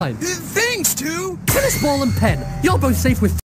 Thanks, two! Tennis ball and pen. You're both safe with